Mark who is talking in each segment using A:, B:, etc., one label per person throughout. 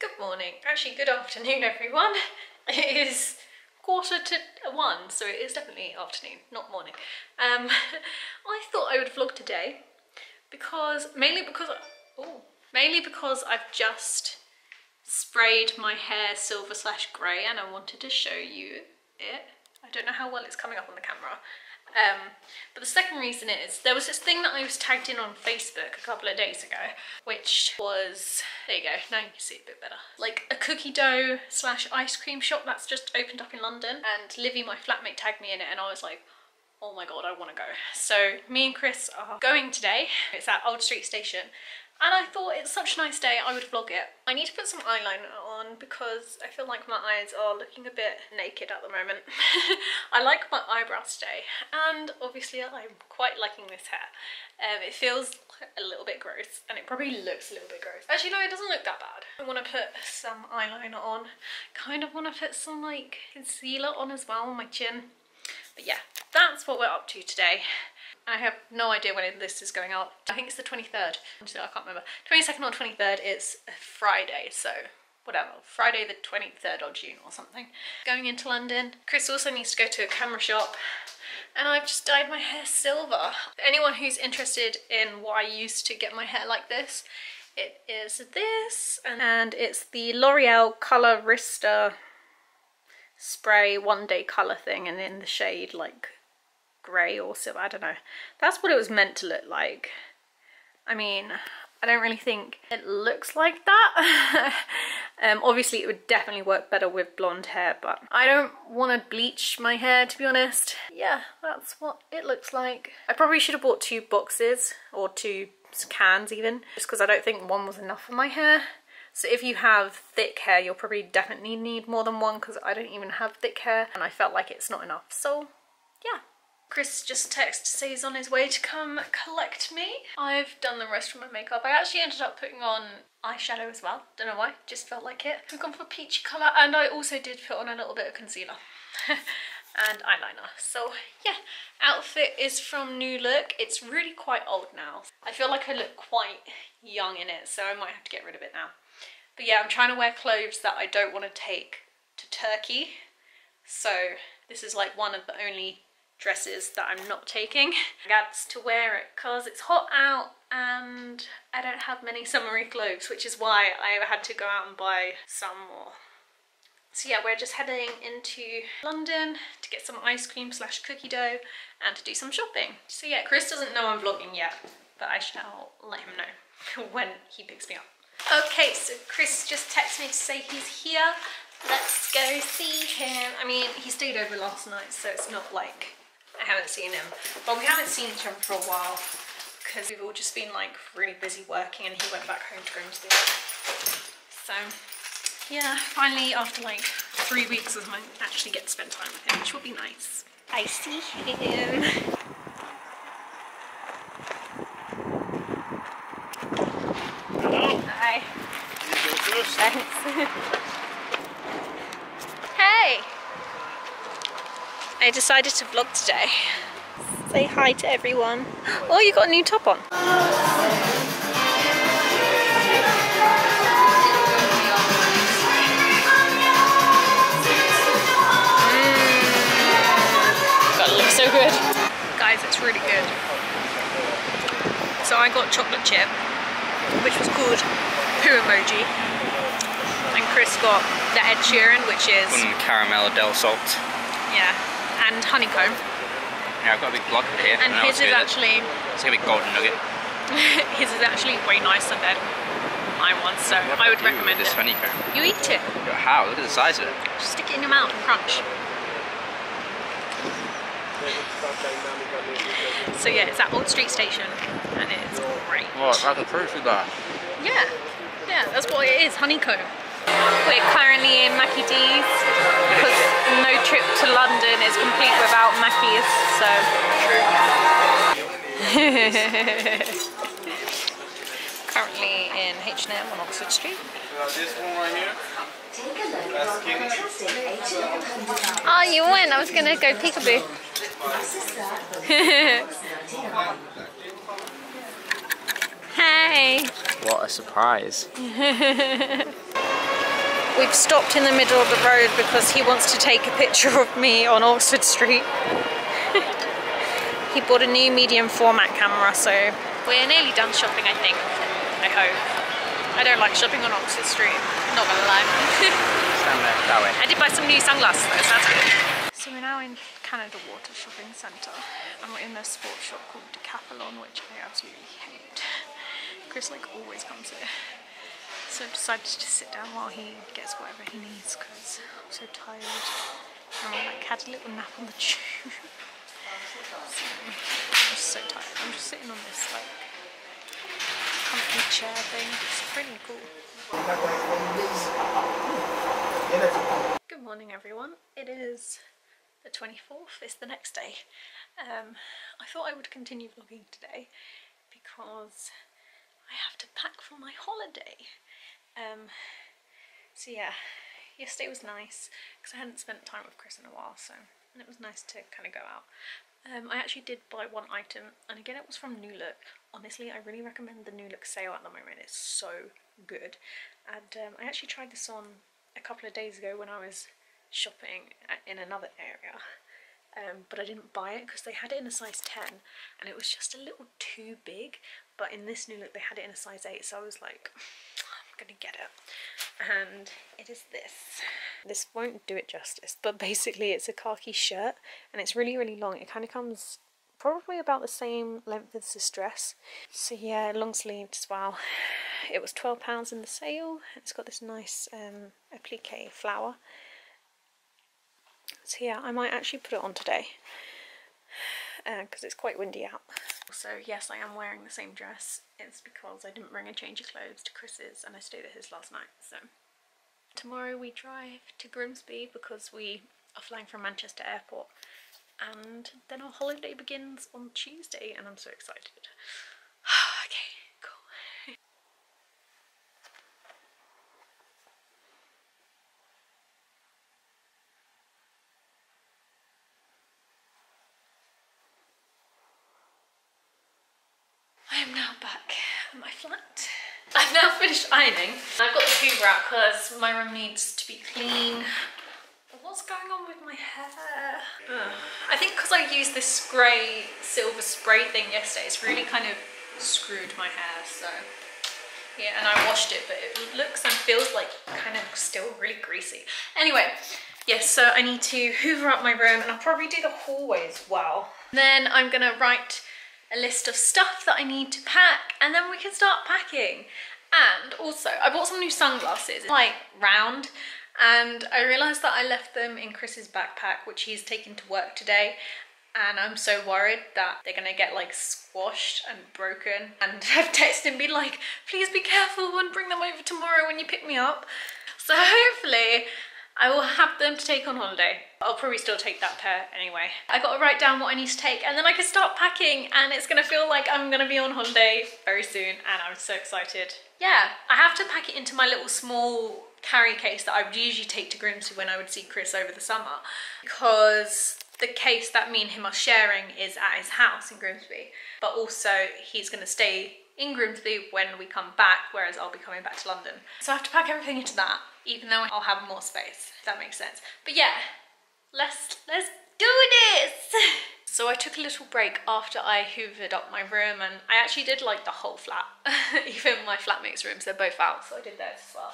A: Good morning, actually good afternoon everyone. It is quarter to one, so it is definitely afternoon, not morning. Um, I thought I would vlog today because, mainly because, oh, mainly because I've just sprayed my hair silver slash grey and I wanted to show you it. I don't know how well it's coming up on the camera, um, but the second reason is there was this thing that I was tagged in on Facebook a couple of days ago, which was, there you go, now you can see it a bit better. Like a cookie dough slash ice cream shop that's just opened up in London. And Livy, my flatmate, tagged me in it and I was like, oh my god, I want to go. So me and Chris are going today. It's at Old Street Station and I thought it's such a nice day I would vlog it. I need to put some eyeliner on because I feel like my eyes are looking a bit naked at the moment. I like my eyebrows today and obviously I'm quite liking this hair. Um, it feels a little bit gross and it probably looks a little bit gross. Actually no it doesn't look that bad. I want to put some eyeliner on. Kind of want to put some like concealer on as well on my chin. But yeah, that's what we're up to today. I have no idea when this is going out. I think it's the 23rd. I can't remember. 22nd or 23rd is Friday, so whatever. Friday the 23rd of June or something. Going into London. Chris also needs to go to a camera shop and I've just dyed my hair silver. Anyone who's interested in why I used to get my hair like this, it is this and it's the L'Oreal Colorista spray one day color thing and in the shade like grey or silver, I don't know. That's what it was meant to look like. I mean, I don't really think it looks like that. um, obviously, it would definitely work better with blonde hair, but I don't want to bleach my hair, to be honest. Yeah, that's what it looks like. I probably should have bought two boxes, or two cans even, just because I don't think one was enough for my hair. So if you have thick hair, you'll probably definitely need more than one because I don't even have thick hair and I felt like it's not enough. So yeah, Chris just texted to say he's on his way to come collect me. I've done the rest of my makeup. I actually ended up putting on eyeshadow as well. Don't know why, just felt like it. I've gone for peachy colour and I also did put on a little bit of concealer. and eyeliner. So yeah, outfit is from New Look. It's really quite old now. I feel like I look quite young in it, so I might have to get rid of it now. But yeah, I'm trying to wear clothes that I don't want to take to Turkey. So this is like one of the only dresses that I'm not taking. Got to wear it because it's hot out and I don't have many summery clothes, which is why I had to go out and buy some more. So yeah, we're just heading into London to get some ice cream slash cookie dough and to do some shopping. So yeah, Chris doesn't know I'm vlogging yet, but I shall let him know when he picks me up. Okay, so Chris just texted me to say he's here. Let's go see him. I mean, he stayed over last night, so it's not like I haven't seen him. But we haven't seen each other for a while because we've all just been like really busy working and he went back home to Grimsby. So yeah, finally after like three weeks I might actually get to spend time with him, which will be nice. I see him. Hello. Hi. Thanks. I decided to vlog today. Say hi to everyone. Oh, you got a new top on. Mm. That looks so good. Guys, it's really good. So I got chocolate chip, which was called Poo Emoji. And Chris got the Ed Sheeran, which is...
B: caramel Del Salt.
A: Yeah, and honeycomb.
B: Yeah, I've got a big block of here.
A: And his is actually...
B: It's going to be golden nugget.
A: his is actually way nicer than my one, so what I would recommend
B: this
A: it.
B: honeycomb?
A: You eat it.
B: How? Look at the size of it.
A: Just stick it in your mouth and crunch. So yeah, it's at Old Street Station and it's great.
B: What, like a fruity bar?
A: Yeah, yeah, that's what it is, honeycomb. We're currently in Mackie D's because no trip to London is complete without Mackie's, so. currently in H&M on Oxford Street.
C: This one right here.
A: Oh, you went. I was going to go peekaboo. hey.
B: What a surprise.
A: We've stopped in the middle of the road because he wants to take a picture of me on Oxford Street. he bought a new medium format camera, so we're nearly done shopping, I think. I hope. I don't like shopping on Oxford Street, not gonna lie.
B: Stand there, that way.
A: I did buy some new sunglasses though, so that's good. So we're now in Canada Water Shopping Centre and we're in a sports shop called Decathlon, which I absolutely hate. Chris like always comes here. So I've decided to just sit down while he gets whatever he needs because I'm so tired. And I like had a little nap on the tube. so I'm just so tired. I'm just sitting on this like comfy chair thing. It's pretty cool. Good morning everyone. It is the 24th, it's the next day. Um, I thought I would continue vlogging today because I have to pack for my holiday. Um, so yeah, yesterday was nice because I hadn't spent time with Chris in a while so and it was nice to kind of go out. Um, I actually did buy one item and again it was from New Look. Honestly I really recommend the New Look sale at the moment, it's so good. And um, I actually tried this on a couple of days ago when I was shopping in another area um, but I didn't buy it because they had it in a size 10 and it was just a little too big. But in this new look they had it in a size 8 so I was like I'm gonna get it. And it is this. This won't do it justice but basically it's a khaki shirt and it's really really long. It kind of comes probably about the same length as this dress. So yeah long sleeved as well. It was £12 in the sale. It's got this nice um, applique flower so yeah, I might actually put it on today because uh, it's quite windy out. So yes, I am wearing the same dress. It's because I didn't bring a change of clothes to Chris's and I stayed at his last night. So tomorrow we drive to Grimsby because we are flying from Manchester Airport and then our holiday begins on Tuesday and I'm so excited. okay, flat. I've now finished ironing. I've got the hoover out because my room needs to be clean. What's going on with my hair? Ugh. I think because I used this grey silver spray thing yesterday, it's really kind of screwed my hair, so yeah, and I washed it, but it looks and feels like kind of still really greasy. Anyway, yes, so I need to hoover up my room and I'll probably do the hallway as well. Then I'm gonna write a list of stuff that I need to pack and then we can start packing. And also, I bought some new sunglasses, like round, and I realised that I left them in Chris's backpack, which he's taken to work today. And I'm so worried that they're gonna get like squashed and broken. And I've texted him, be like, please be careful and bring them over tomorrow when you pick me up. So hopefully I will have them to take on holiday. I'll probably still take that pair anyway. I gotta write down what I need to take and then I can start packing and it's gonna feel like I'm gonna be on holiday very soon and I'm so excited. Yeah, I have to pack it into my little small carry case that I would usually take to Grimsby when I would see Chris over the summer because the case that me and him are sharing is at his house in Grimsby but also he's gonna stay in Grimsby when we come back whereas I'll be coming back to London. So I have to pack everything into that even though I'll have more space, if that makes sense. But yeah, let's, let's do this! So I took a little break after I hoovered up my room and I actually did like the whole flat, even my flatmates' rooms, they're both out, so I did theirs as well.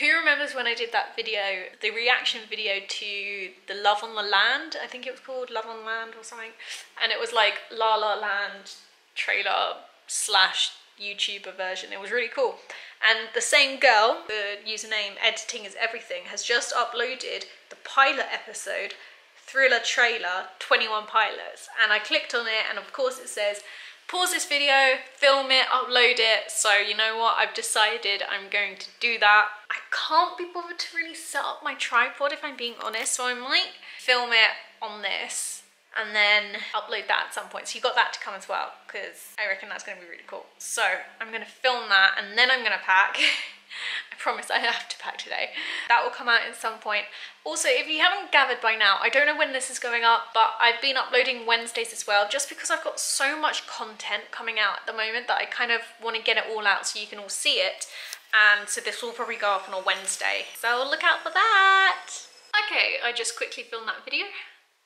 A: Who remembers when I did that video, the reaction video to the Love on the Land? I think it was called Love on Land or something. And it was like La La Land trailer slash YouTuber version. It was really cool. And the same girl, the username editing is everything, has just uploaded the pilot episode thriller trailer 21 pilots. And I clicked on it and of course it says pause this video film it upload it. So you know what? I've decided I'm going to do that. I can't be bothered to really set up my tripod if I'm being honest. So I might film it on this and then upload that at some point. So you got that to come as well because I reckon that's going to be really cool. So I'm going to film that and then I'm going to pack. I promise I have to pack today. That will come out at some point. Also, if you haven't gathered by now, I don't know when this is going up, but I've been uploading Wednesdays as well, just because I've got so much content coming out at the moment that I kind of want to get it all out so you can all see it. and so this will probably go up on a Wednesday. So look out for that. Okay, I just quickly filmed that video.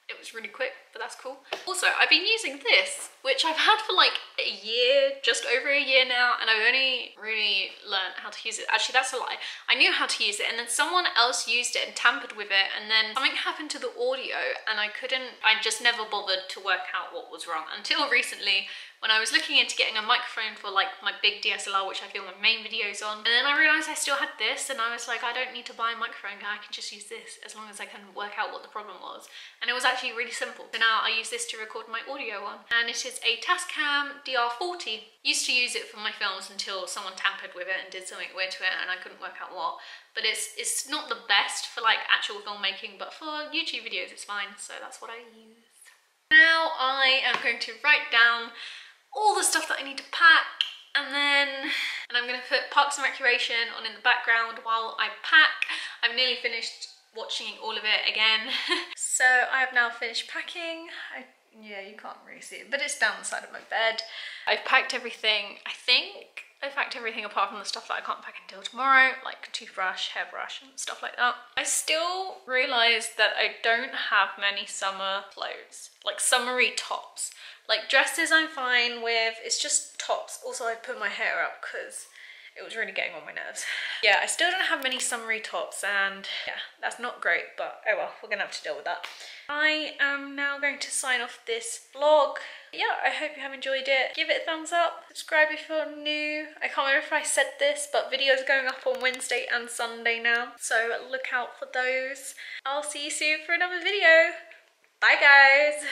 A: It was really quick, but that's cool. Also, I've been using this, which I've had for like a year, just over a year now, and I've only really learned how to use it. Actually, that's a lie. I knew how to use it, and then someone else used it and tampered with it, and then something happened to the audio, and I couldn't, I just never bothered to work out what was wrong until recently when I was looking into getting a microphone for like my big DSLR, which I film my main videos on. And then I realized I still had this and I was like, I don't need to buy a microphone, I can just use this as long as I can work out what the problem was. And it was actually really simple. So now I use this to record my audio on. And it is a Tascam DR40. Used to use it for my films until someone tampered with it and did something weird to it and I couldn't work out what. But it's, it's not the best for like actual filmmaking, but for YouTube videos it's fine. So that's what I use. Now I am going to write down all the stuff that I need to pack and then and I'm going to put Parks and Recreation on in the background while I pack. I've nearly finished watching all of it again. so I have now finished packing. I, yeah, you can't really see it, but it's down the side of my bed. I've packed everything, I think. I've packed everything apart from the stuff that I can't pack until tomorrow, like toothbrush, hairbrush, and stuff like that. I still realise that I don't have many summer clothes, like summery tops. Like dresses I'm fine with, it's just tops. Also I put my hair up because it was really getting on my nerves. Yeah, I still don't have many summery tops and yeah, that's not great, but oh well, we're gonna have to deal with that. I am now going to sign off this vlog. Yeah, I hope you have enjoyed it. Give it a thumbs up, subscribe if you're new. I can't remember if I said this, but videos are going up on Wednesday and Sunday now, so look out for those. I'll see you soon for another video. Bye guys!